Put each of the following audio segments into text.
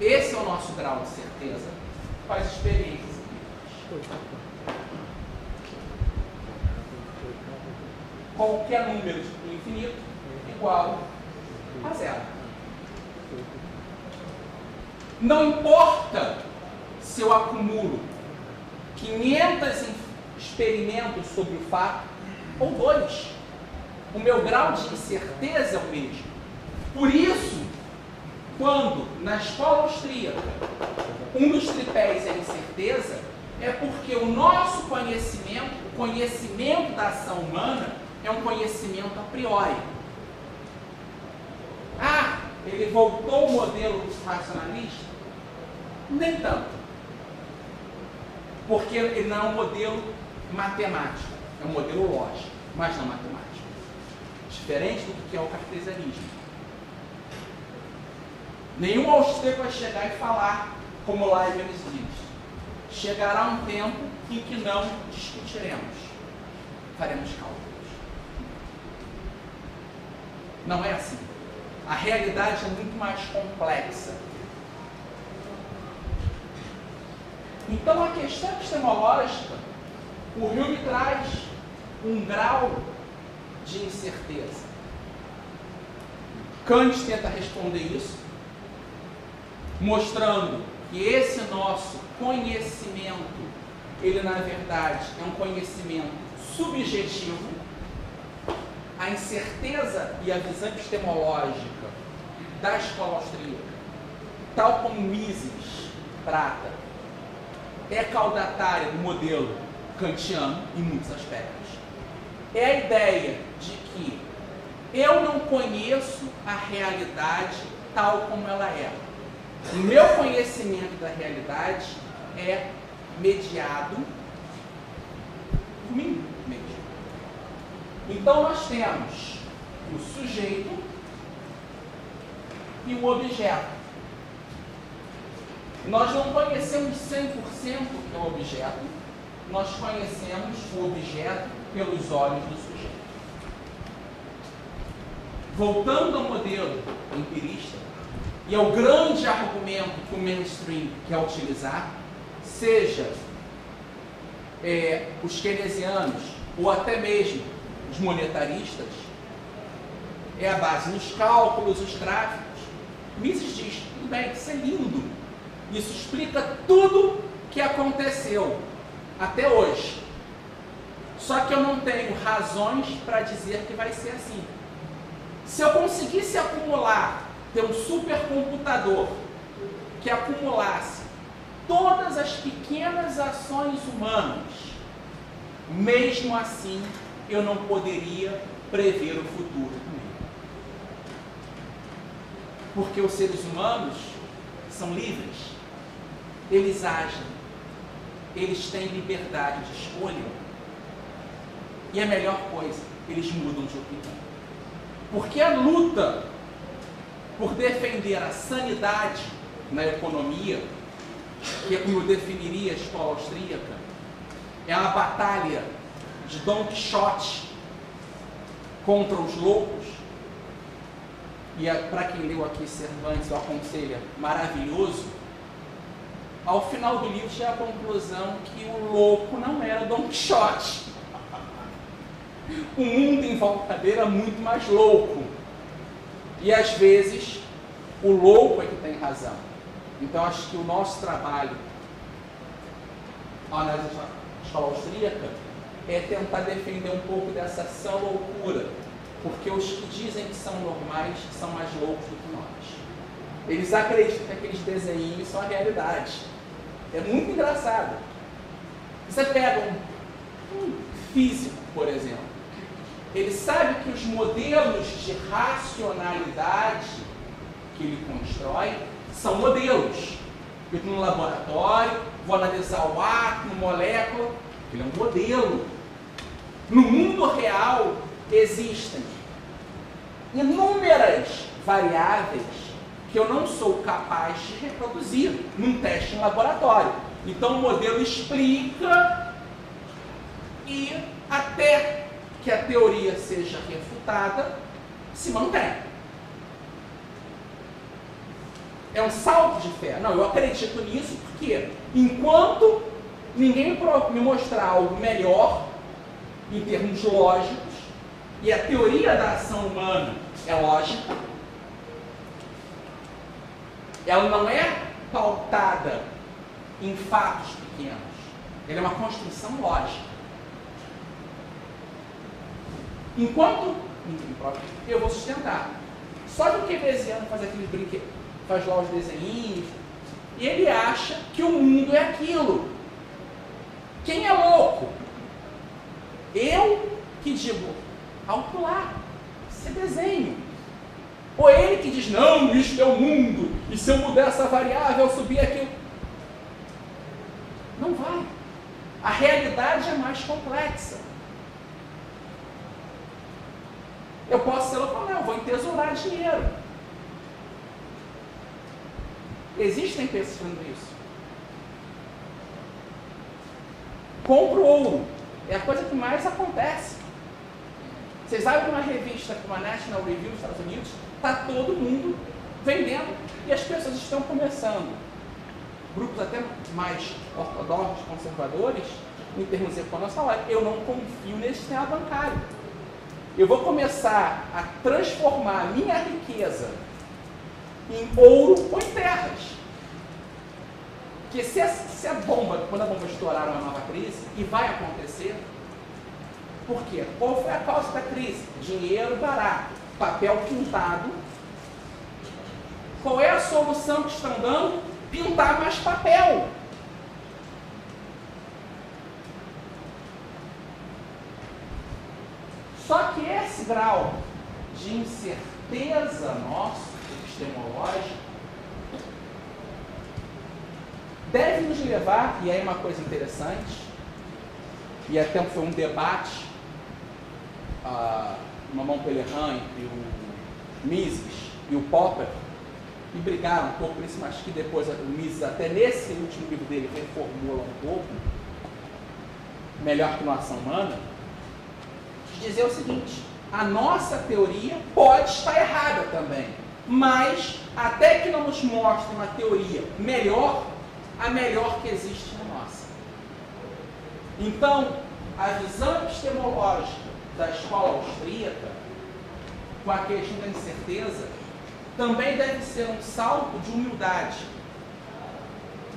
Esse é o nosso grau de certeza com as experiências Qualquer número do infinito igual a zero. Não importa se eu acumulo 500 experimentos sobre o fato ou dois. O meu grau de incerteza é o mesmo. Por isso, quando na escola austríaca um dos tripés é incerteza, é porque o nosso conhecimento, o conhecimento da ação humana, é um conhecimento a priori. Ah, ele voltou ao modelo racionalista? Nem tanto. Porque ele não é um modelo matemático, é um modelo lógico, mas não matemático. Diferente do que é o cartesianismo. Nenhum austríaco vai chegar e falar como Leibniz diz. Chegará um tempo em que não discutiremos, faremos cálculos. Não é assim. A realidade é muito mais complexa. Então a questão epistemológica, o Hume traz um grau de incerteza. Kant tenta responder isso, mostrando que esse nosso conhecimento, ele na verdade é um conhecimento subjetivo. A incerteza e a visão epistemológica da escola austríaca, tal como Mises trata, é caudatária do modelo kantiano em muitos aspectos. É a ideia de que eu não conheço a realidade tal como ela é meu conhecimento da realidade é mediado por mim mesmo. Então nós temos o sujeito e o objeto. Nós não conhecemos 100% o que é o objeto, nós conhecemos o objeto pelos olhos do sujeito. Voltando ao modelo empirista, e é o grande argumento que o mainstream quer utilizar, seja é, os keynesianos ou até mesmo os monetaristas, é a base nos cálculos, os gráficos. Mises diz, tudo bem, isso é lindo. Isso explica tudo que aconteceu até hoje. Só que eu não tenho razões para dizer que vai ser assim. Se eu conseguisse acumular ter um supercomputador que acumulasse todas as pequenas ações humanas, mesmo assim eu não poderia prever o futuro Porque os seres humanos são livres, eles agem, eles têm liberdade de escolha. E a melhor coisa, eles mudam de opinião. Porque a luta por defender a sanidade na economia, que é como definiria a escola austríaca, é uma batalha de Don Quixote contra os loucos. E é, para quem leu aqui Cervantes, eu aconselho, maravilhoso. Ao final do livro chega a conclusão que o louco não era Don Quixote. O mundo em volta dele era muito mais louco. E às vezes o louco é que tem razão. Então acho que o nosso trabalho na escola austríaca é tentar defender um pouco dessa sã loucura. Porque os que dizem que são normais são mais loucos do que nós. Eles acreditam que aqueles desenhos são a realidade. É muito engraçado. Você pega um físico, por exemplo. Ele sabe que os modelos de racionalidade que ele constrói são modelos. Eu estou no laboratório, vou analisar o átomo, molécula, ele é um modelo. No mundo real existem inúmeras variáveis que eu não sou capaz de reproduzir num teste em laboratório. Então o modelo explica e até que a teoria seja refutada, se mantém. É um salto de fé. Não, eu acredito nisso porque enquanto ninguém me mostrar algo melhor, em termos lógicos, e a teoria da ação humana é lógica, ela não é pautada em fatos pequenos. Ela é uma construção lógica. Enquanto eu vou sustentar. Só que o keynesiano faz aqueles brinquedos, faz lá os desenhos, e ele acha que o mundo é aquilo. Quem é louco? Eu que digo, isso é desenho. Ou ele que diz, não, isto é o mundo, e se eu mudar essa variável, eu subir aquilo. Não vai. A realidade é mais complexa. Eu posso ser louco, não, vou entesourar dinheiro. Existem pessoas fazendo isso. Compro ouro. É a coisa que mais acontece. Vocês abrem uma revista como a National Review dos Estados Unidos, está todo mundo vendendo e as pessoas estão começando. Grupos até mais ortodoxos, conservadores, em termos econômicos, falar, eu não confio nesse sistema bancário. Eu vou começar a transformar a minha riqueza em ouro ou em terras. Porque se a, se a bomba, quando a bomba estourar uma nova crise, e vai acontecer, por quê? Qual foi a causa da crise? Dinheiro barato, papel pintado. Qual é a solução que estão dando? Pintar mais papel. Só de incerteza nosso, epistemológico, deve nos levar, e aí uma coisa interessante, e até foi um debate uh, no Montpellier entre o Mises e o Popper, e brigaram um pouco por isso, mas que depois o Mises, até nesse último livro dele, reformula um pouco, melhor que no Ação Humana, dizer o seguinte, a nossa teoria pode estar errada também, mas até que não nos mostre uma teoria melhor, a melhor que existe na nossa. Então, a visão epistemológica da escola austríaca, com a questão da incerteza, também deve ser um salto de humildade.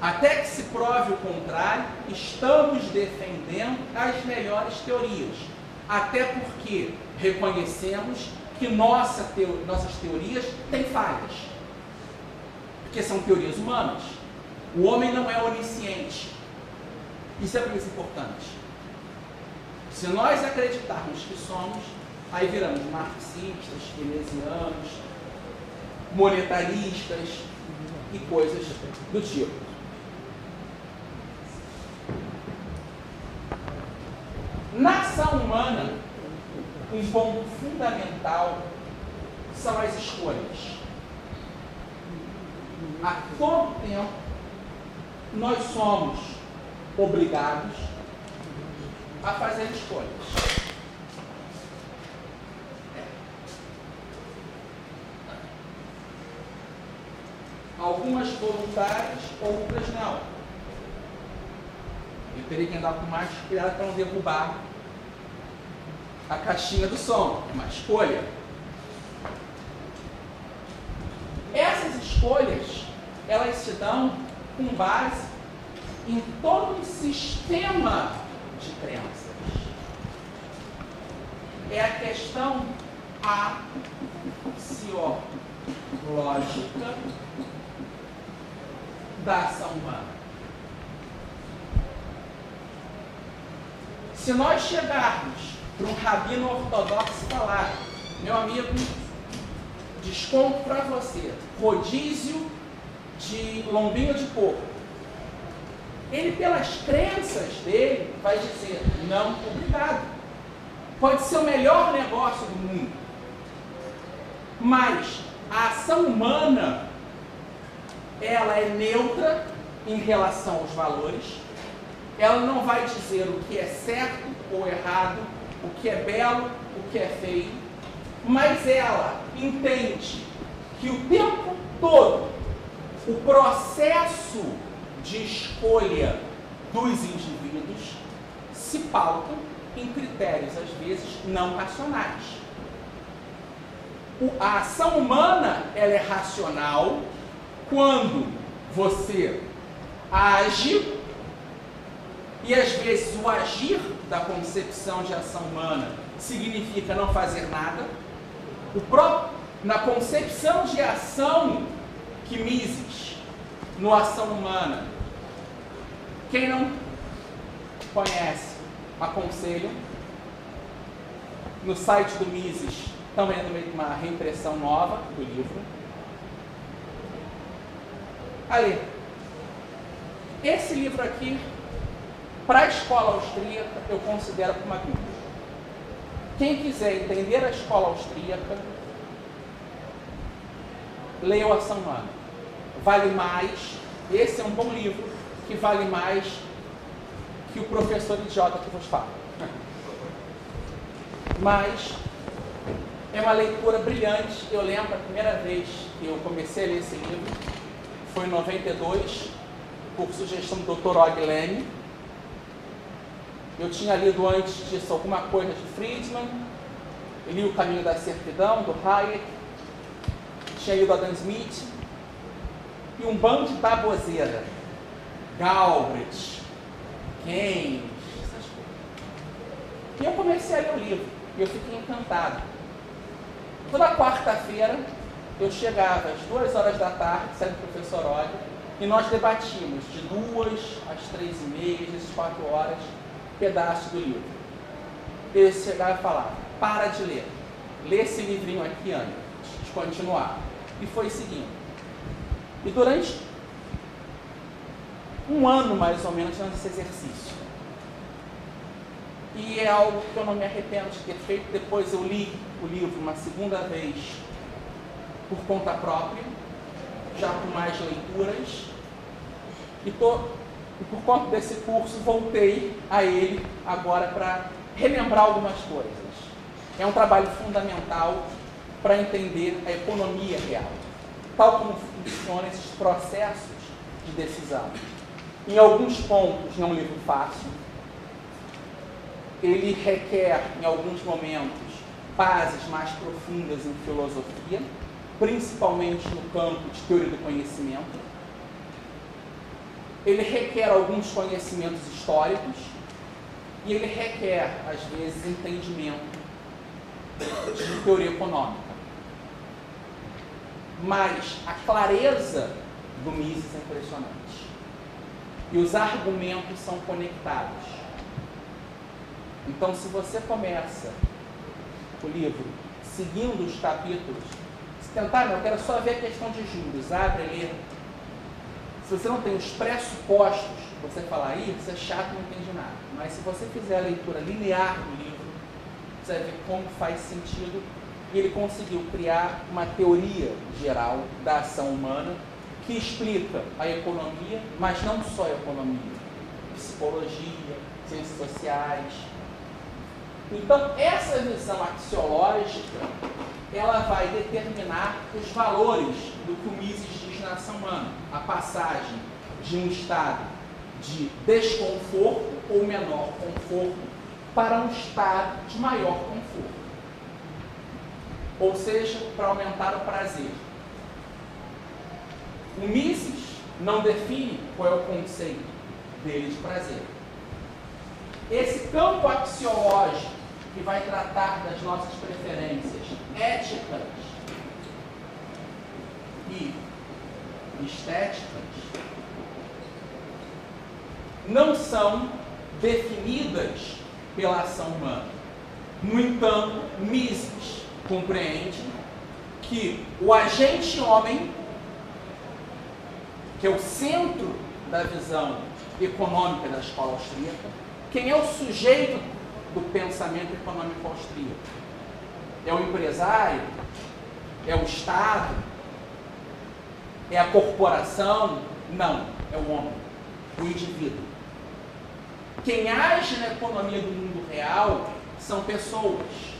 Até que se prove o contrário, estamos defendendo as melhores teorias. Até porque reconhecemos que nossa teo nossas teorias têm falhas. Porque são teorias humanas. O homem não é onisciente. Isso é muito importante. Se nós acreditarmos que somos, aí viramos marxistas, keynesianos, monetaristas e coisas do tipo. Na ação humana, um ponto fundamental são as escolhas. A todo tempo, nós somos obrigados a fazer escolhas. Algumas voluntárias, outras não. Teria que andar com mais cuidado para não derrubar a caixinha do som. Uma escolha. Essas escolhas, elas se dão com base em todo um sistema de crenças. É a questão axiológica da ação humana. Se nós chegarmos para um rabino ortodoxo falar, meu amigo, desconto para você, rodízio de lombinho de porco, ele, pelas crenças dele, vai dizer: não, obrigado. Pode ser o melhor negócio do mundo. Mas a ação humana, ela é neutra em relação aos valores. Ela não vai dizer o que é certo ou errado, o que é belo, o que é feio. Mas ela entende que o tempo todo o processo de escolha dos indivíduos se pauta em critérios, às vezes, não racionais. A ação humana ela é racional quando você age e às vezes o agir da concepção de ação humana significa não fazer nada. O próprio, na concepção de ação que Mises, no ação humana, quem não conhece, aconselho. No site do Mises estão vendo uma reimpressão nova do livro. Ali. Esse livro aqui, para a escola austríaca, eu considero como uma Bíblia. Quem quiser entender a escola austríaca, leia Ação Humana. Vale mais. Esse é um bom livro que vale mais que o professor idiota que vos fala. Mas é uma leitura brilhante. Eu lembro a primeira vez que eu comecei a ler esse livro foi em 92, por sugestão do Dr. Og. Eu tinha lido antes disso alguma coisa de Friedman, li O Caminho da Servidão, do Hayek, tinha lido Adam Smith, e um bando de baboseira. Galbraith, Keynes, essas coisas. E eu comecei a ler o livro, e eu fiquei encantado. Toda quarta-feira, eu chegava às duas horas da tarde, sendo professor Olho, e nós debatíamos de duas às três e meia, às quatro horas, pedaços do livro. Ele chegava e falava, para de ler. Lê esse livrinho aqui antes de continuar. E foi seguindo. E durante um ano mais ou menos nesse exercício. E é algo que eu não me arrependo de ter feito. Depois eu li o livro uma segunda vez por conta própria, já com mais leituras. E, tô, e por conta desse curso voltei a ele agora para relembrar algumas coisas. É um trabalho fundamental para entender a economia real, tal como funcionam esses processos de decisão. Em alguns pontos, não é um livro fácil. Ele requer, em alguns momentos, bases mais profundas em filosofia, principalmente no campo de teoria do conhecimento. Ele requer alguns conhecimentos históricos e ele requer, às vezes, entendimento de teoria econômica. Mas a clareza do Mises é impressionante. E os argumentos são conectados. Então, se você começa o livro seguindo os capítulos, se tentar, não, eu quero só ver a questão de juros, abre lê. Se você não tem os pressupostos, você falar, aí, isso é chato, não entende nada. Mas se você fizer a leitura linear do livro, você vai ver como faz sentido. E ele conseguiu criar uma teoria geral da ação humana que explica a economia, mas não só a economia, psicologia, ciências sociais. Então, essa visão axiológica, ela vai determinar os valores do que o Mises diz na ação humana. A passagem de um estado de desconforto ou menor conforto para um estado de maior conforto. Ou seja, para aumentar o prazer. O Mises não define qual é o conceito dele de prazer. Esse campo axiológico que vai tratar das nossas preferências éticas e estéticas não são definidas pela ação humana. No entanto, Mises compreende que o agente homem que é o centro da visão econômica da escola austríaca, quem é o sujeito do pensamento econômico austríaco? É o empresário? É o Estado? É a corporação? Não, é o homem, o indivíduo. Quem age na economia do mundo real são pessoas.